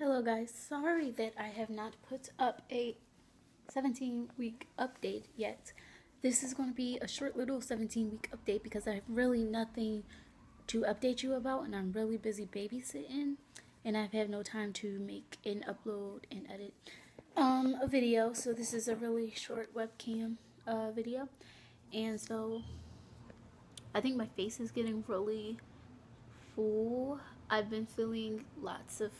Hello guys, sorry that I have not put up a 17 week update yet. This is going to be a short little 17 week update because I have really nothing to update you about and I'm really busy babysitting and I've had no time to make and upload and edit um, a video. So this is a really short webcam uh, video and so I think my face is getting really full. I've been feeling lots of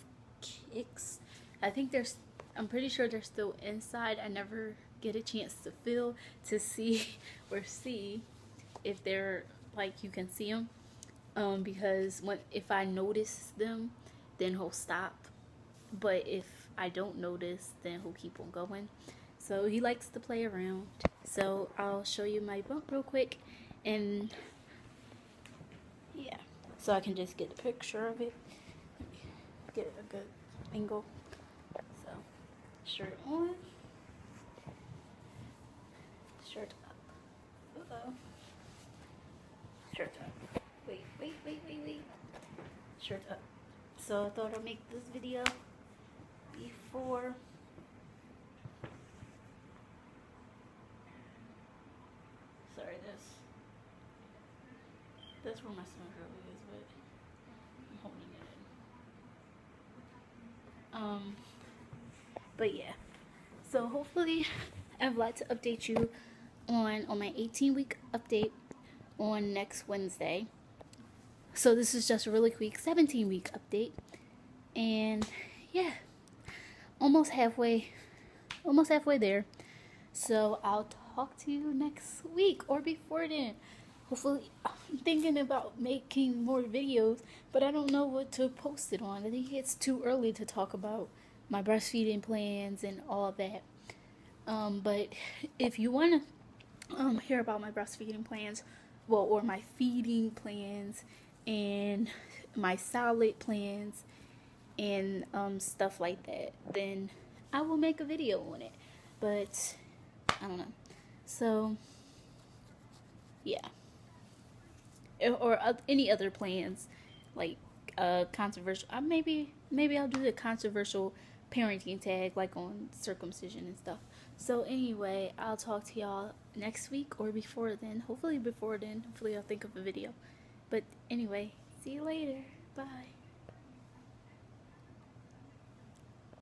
kicks. I think there's, I'm pretty sure they're still inside. I never get a chance to feel, to see, or see if they're, like, you can see them. Um, because when, if I notice them, then he'll stop. But if I don't notice, then he'll keep on going. So he likes to play around. So I'll show you my bump real quick. And yeah, so I can just get a picture of it get a good angle. So, shirt on, shirt up. Uh oh. Shirt up. Wait, wait, wait, wait, wait. Shirt up. So I thought I'd make this video before sorry this that's where my son really is but I'm holding it um, but yeah, so hopefully I have a lot to update you on on my 18 week update on next Wednesday. So this is just a really quick 17 week update, and yeah, almost halfway, almost halfway there. So I'll talk to you next week or before then hopefully I'm thinking about making more videos, but I don't know what to post it on. I think it's too early to talk about my breastfeeding plans and all that. Um, but if you want to um, hear about my breastfeeding plans, well, or my feeding plans and my solid plans and um, stuff like that, then I will make a video on it. But I don't know. So, yeah or any other plans like uh controversial uh, maybe maybe i'll do the controversial parenting tag like on circumcision and stuff. So anyway i'll talk to y'all next week or before then. Hopefully before then. Hopefully i'll think of a video. But anyway see you later. Bye